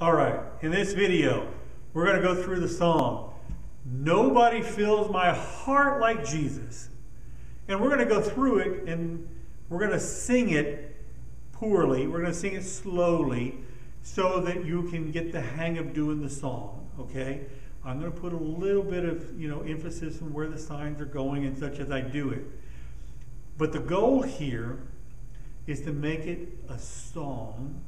All right, in this video, we're going to go through the song, Nobody Fills My Heart Like Jesus. And we're going to go through it and we're going to sing it poorly. We're going to sing it slowly so that you can get the hang of doing the song, okay? I'm going to put a little bit of, you know, emphasis on where the signs are going and such as I do it. But the goal here is to make it a song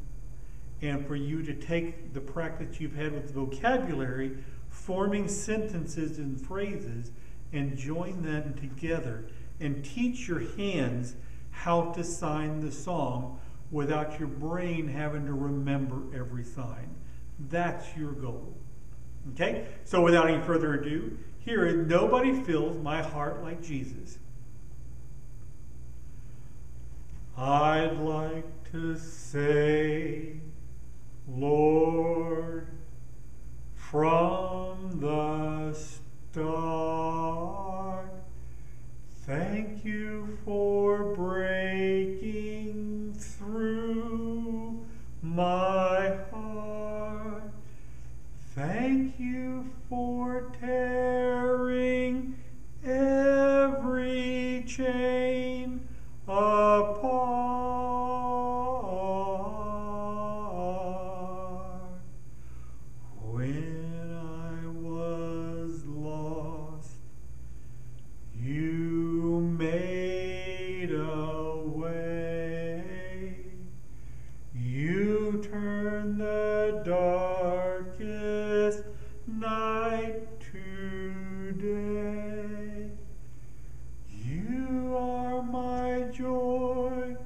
and for you to take the practice you've had with the vocabulary, forming sentences and phrases, and join them together and teach your hands how to sign the song without your brain having to remember every sign. That's your goal. Okay? So without any further ado, here is Nobody Fills My Heart Like Jesus. I'd like to say Lord, from the start, thank you for breaking through my heart. Thank you for tearing darkest night today. You are my joy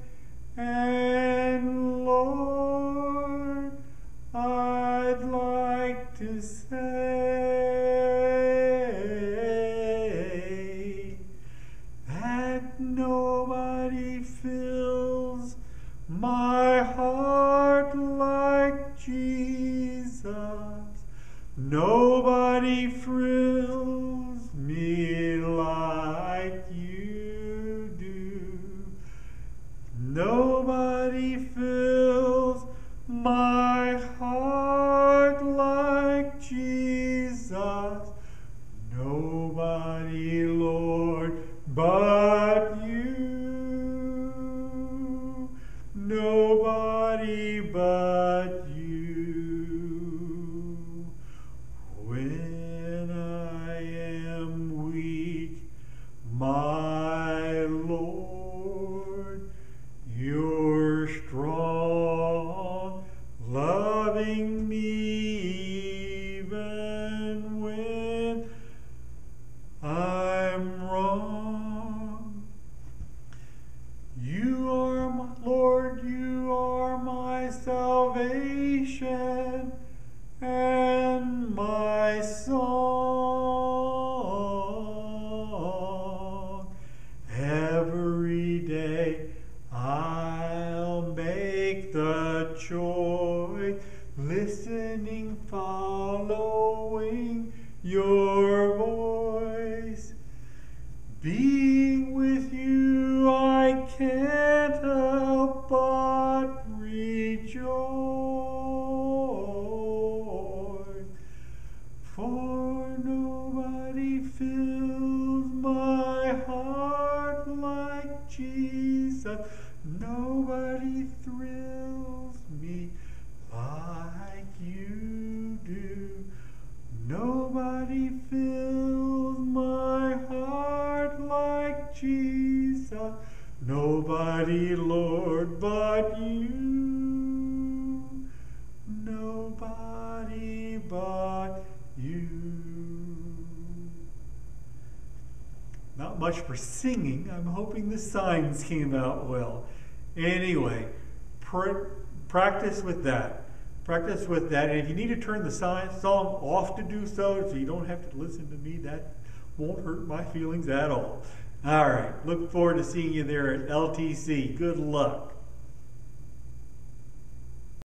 and Lord, I'd like to say that nobody fills my heart like Nobody thrills me like you do. Nobody fills my heart salvation and my song. Nobody, Lord, but you. Nobody but you. Not much for singing. I'm hoping the signs came out well. Anyway, pr- practice with that. Practice with that. And if you need to turn the song off to do so, so you don't have to listen to me, that won't hurt my feelings at all. All right. Look forward to seeing you there at LTC. Good luck.